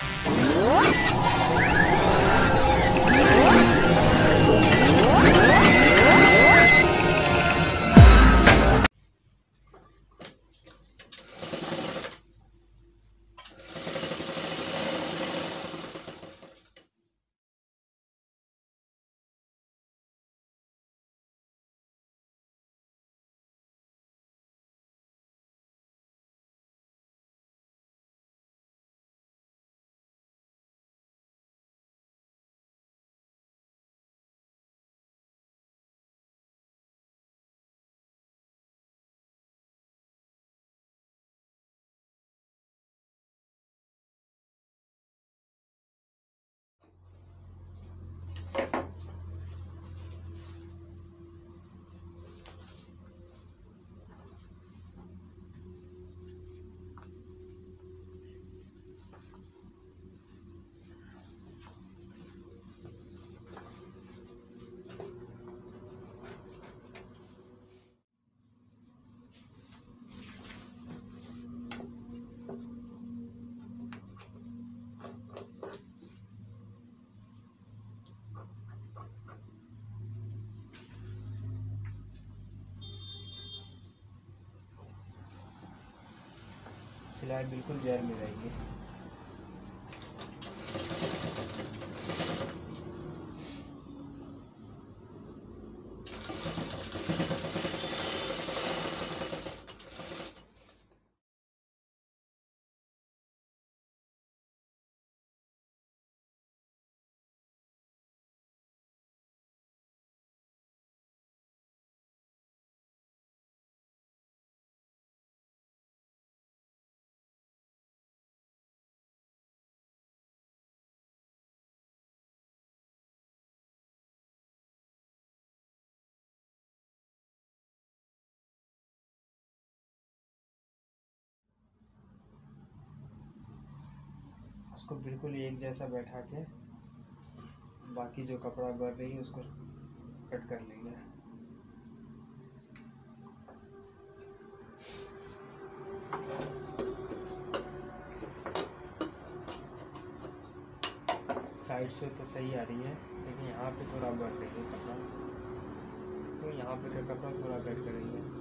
Whoa. सिलाई बिल्कुल gel में रहेगी। उसको बिल्कुल एक जैसा बैठा के बाकी जो कपड़ा भर रही है, उसको कट कर लेंगे। साइड से तो सही आ रही है, लेकिन यहाँ पे थोड़ा बढ़ रही है कपड़ा। तो यहाँ पे का कपड़ा थोड़ा कट करेंगे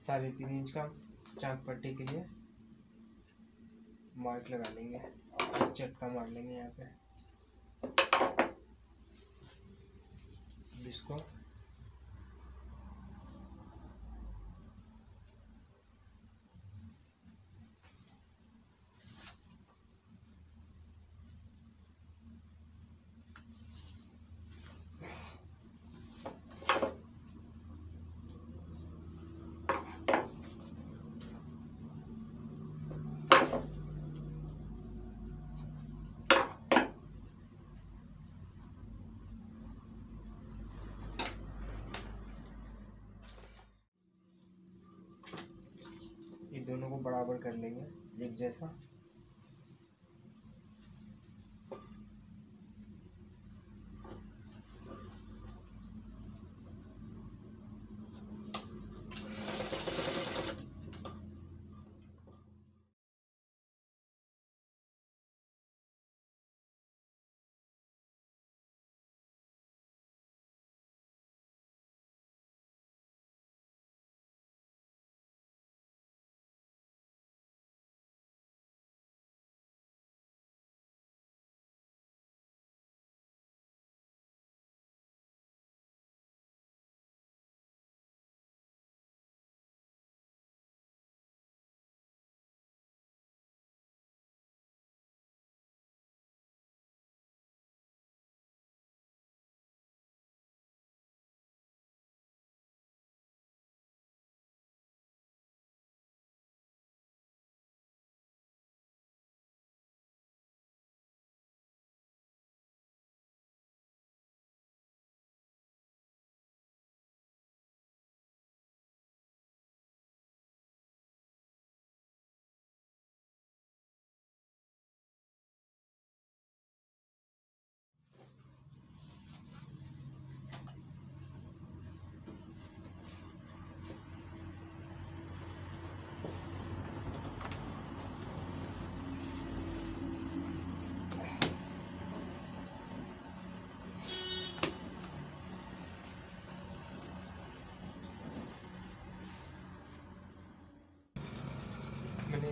साढ़े तीन इंच का चाक पट्टी के लिए मार्क लगा लेंगे चटका मार लेंगे यहाँ पे। इसको कर लेंगे एक जैसा।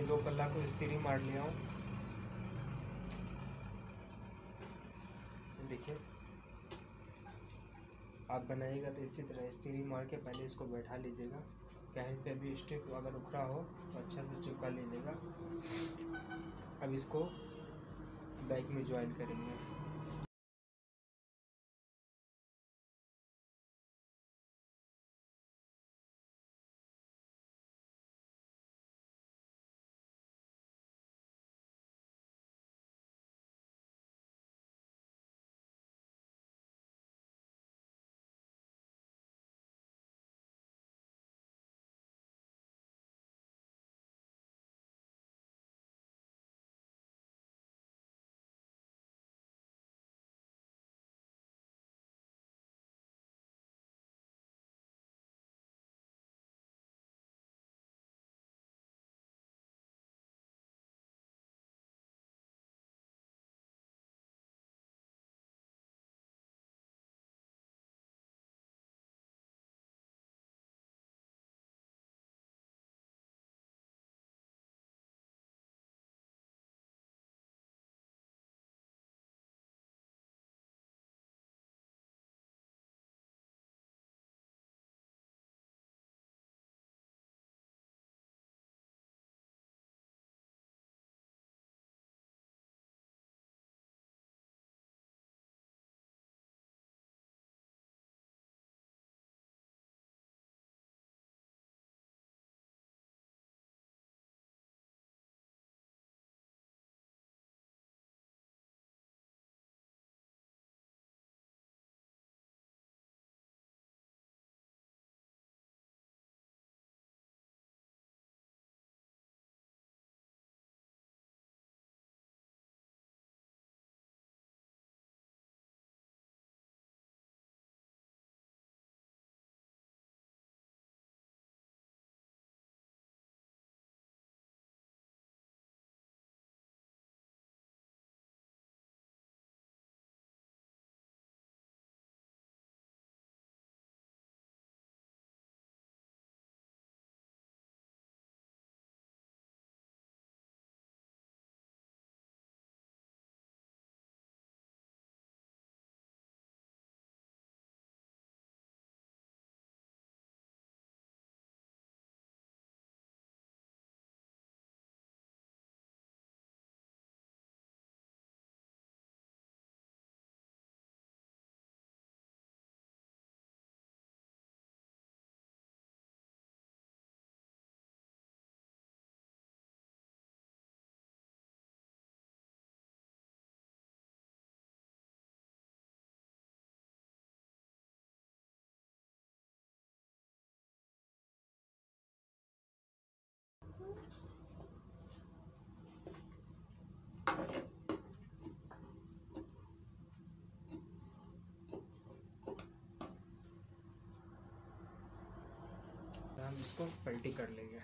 दो पल्ला को स्त्री मार लिया हूँ। देखिए। आप बनाइएगा तो इसी तरह स्त्री मार के पहले इसको बैठा लीजिएगा। कहीं पे भी स्टिक अगर उखड़ा हो तो अच्छा से चिपका लीजिएगा। अब इसको बैक में ज्वाइन करेंगे। इसको पलटी कर लेंगे।